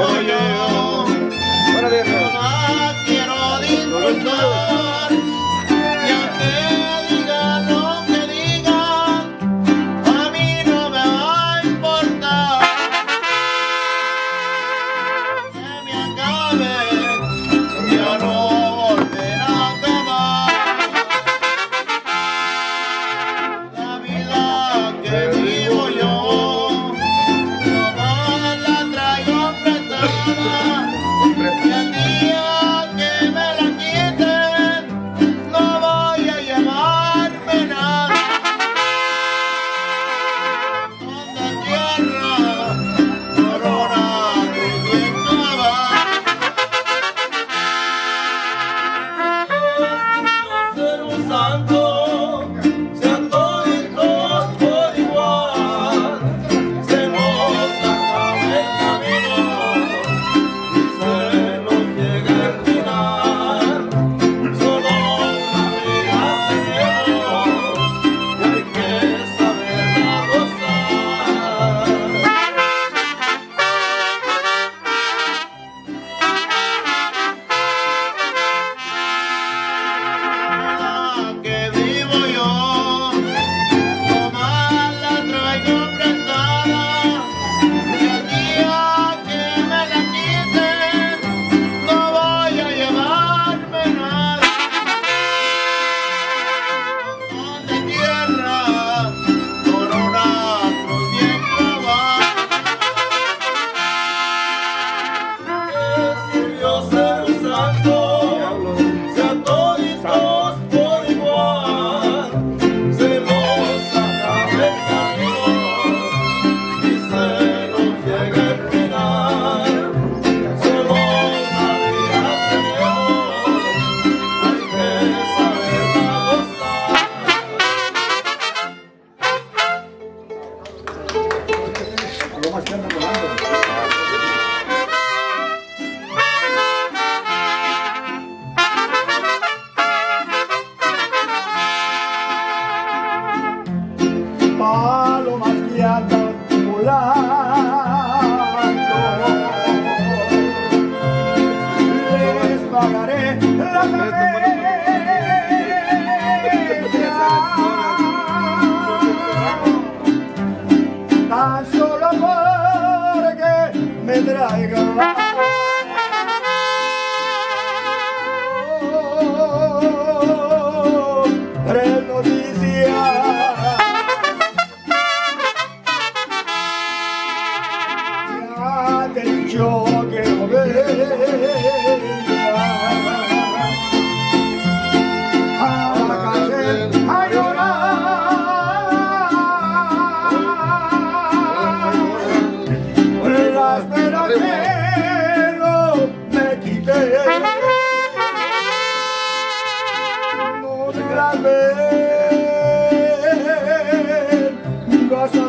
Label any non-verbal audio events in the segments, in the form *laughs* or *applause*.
Oh, yeah.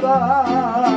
love.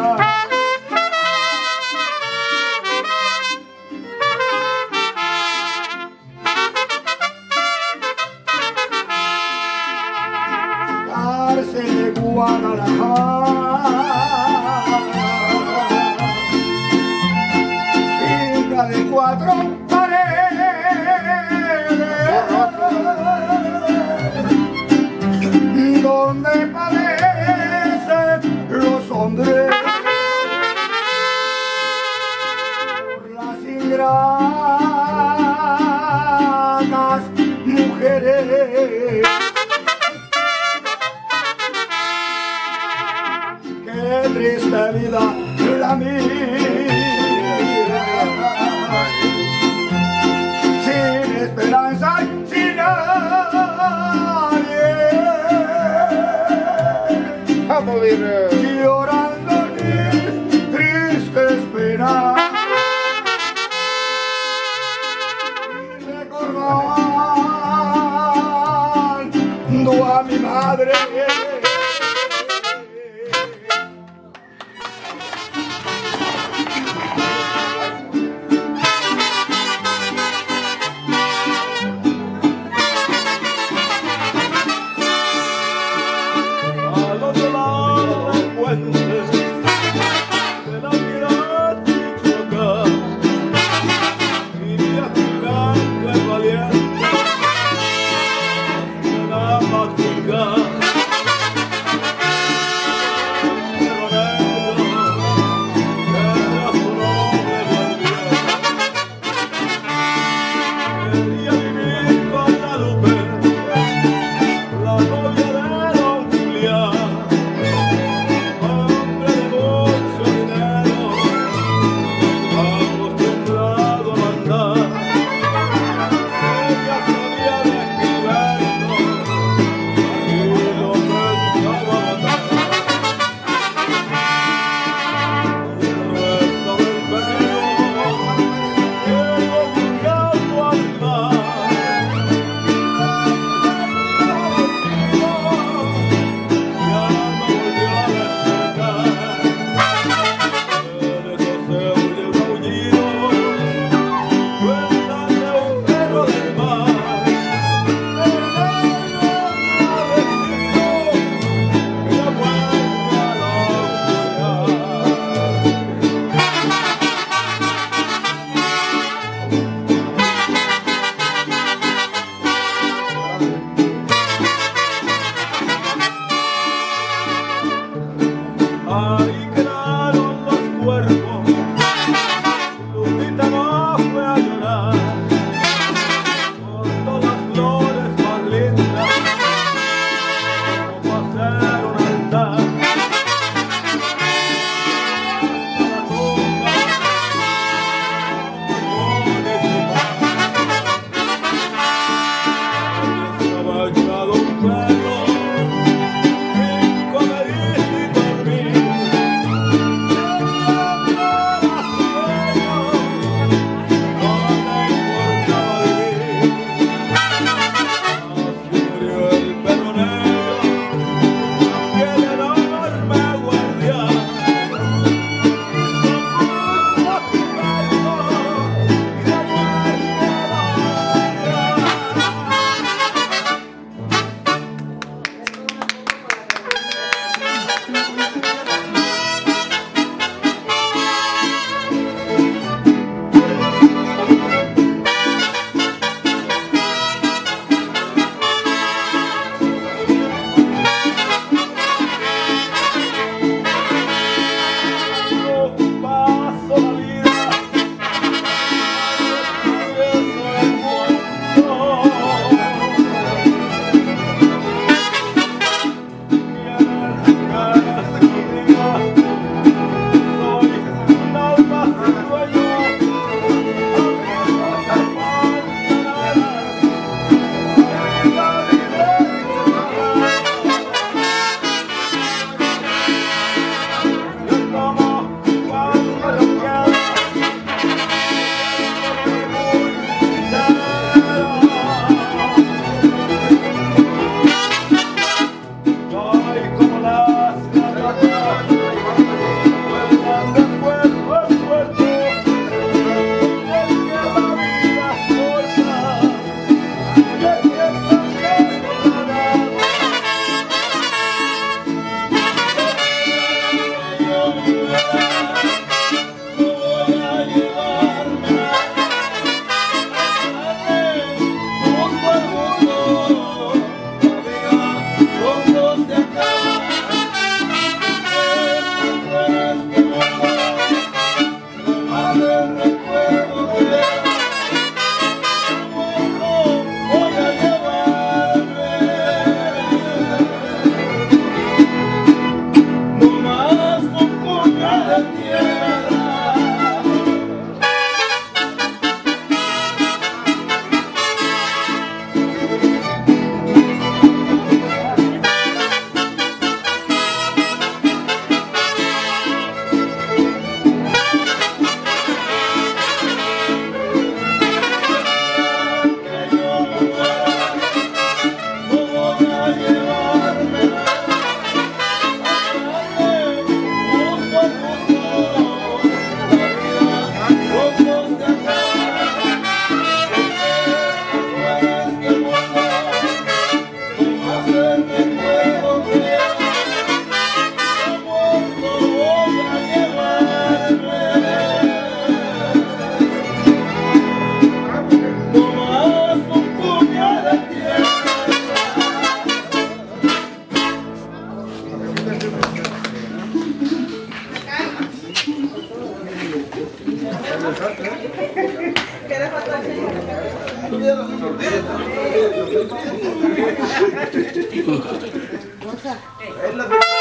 Thank *laughs*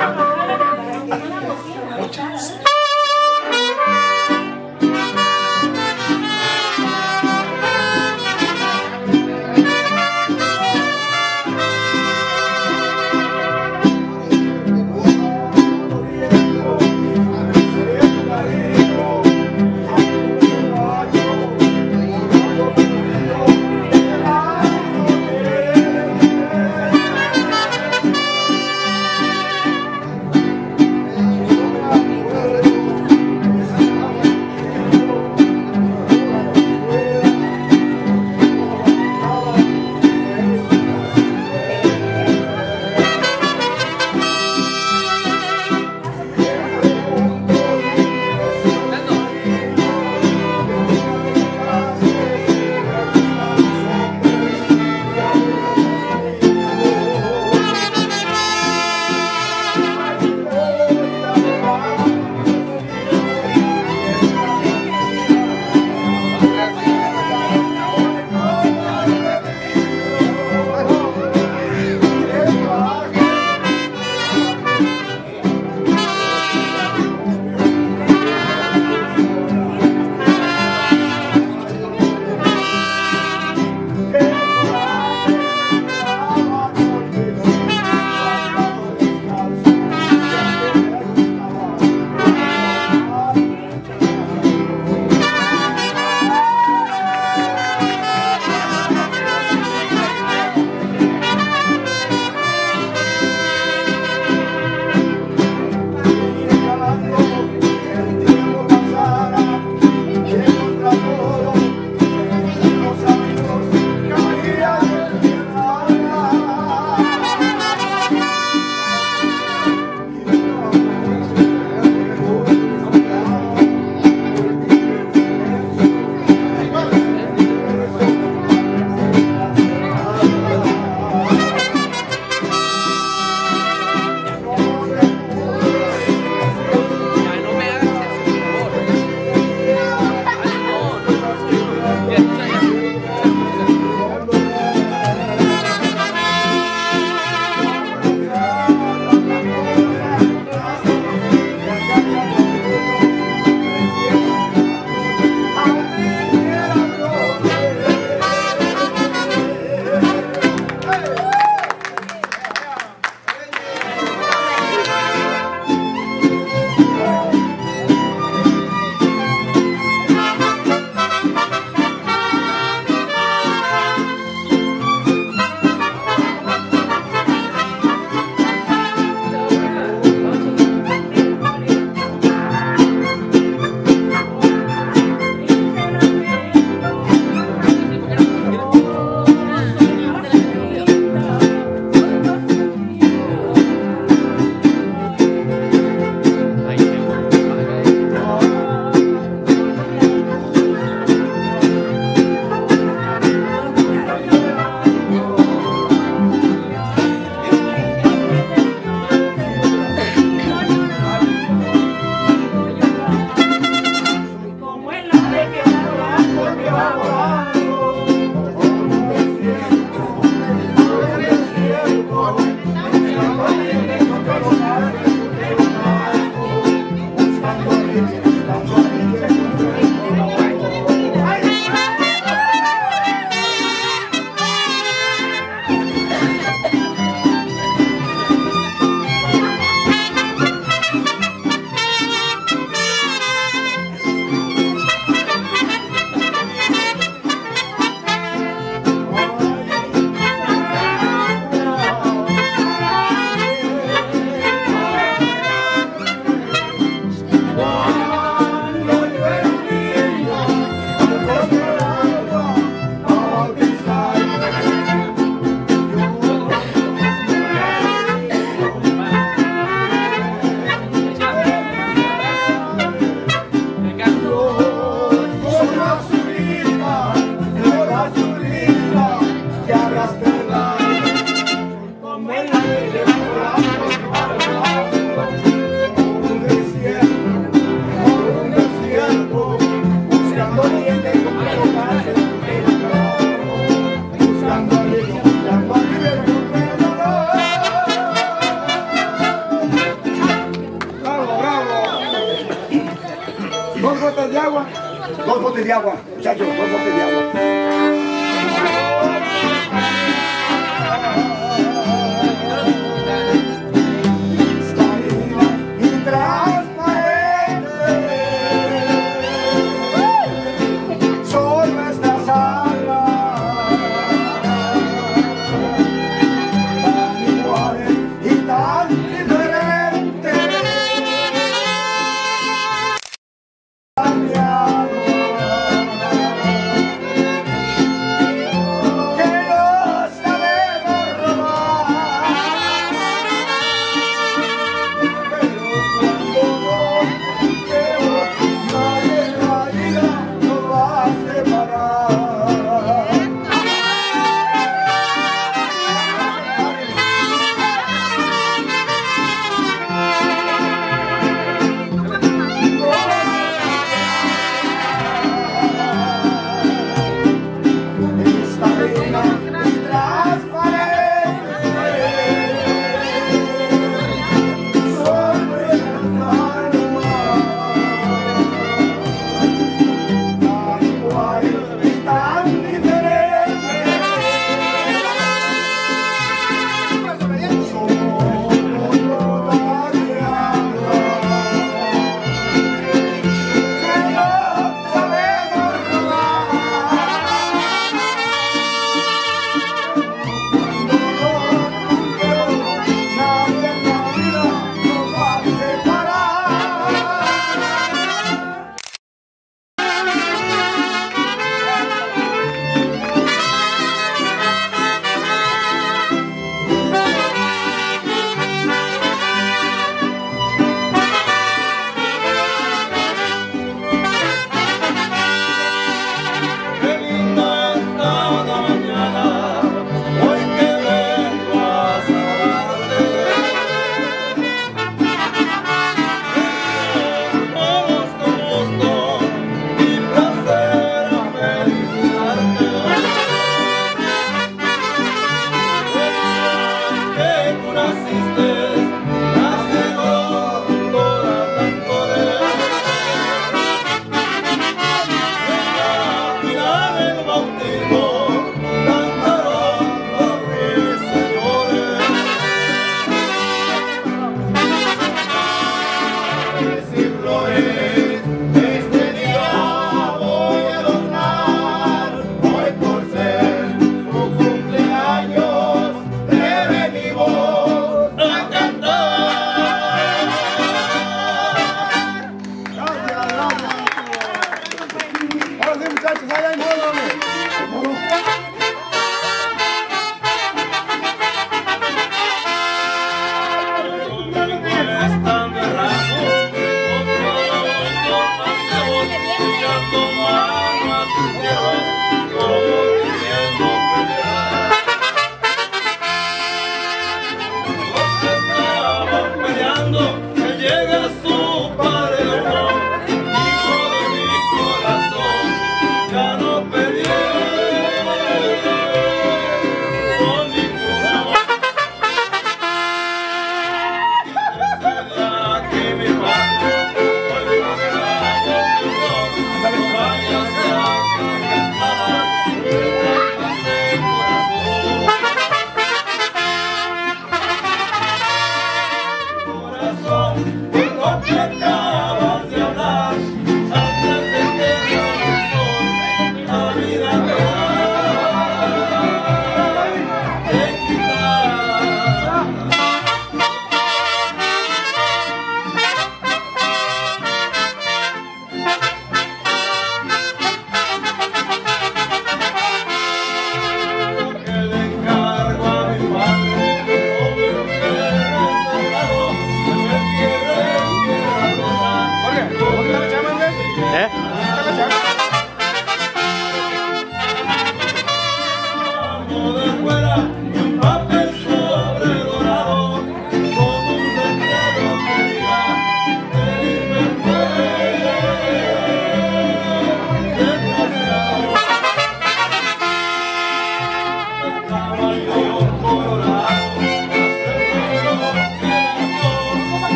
Ah,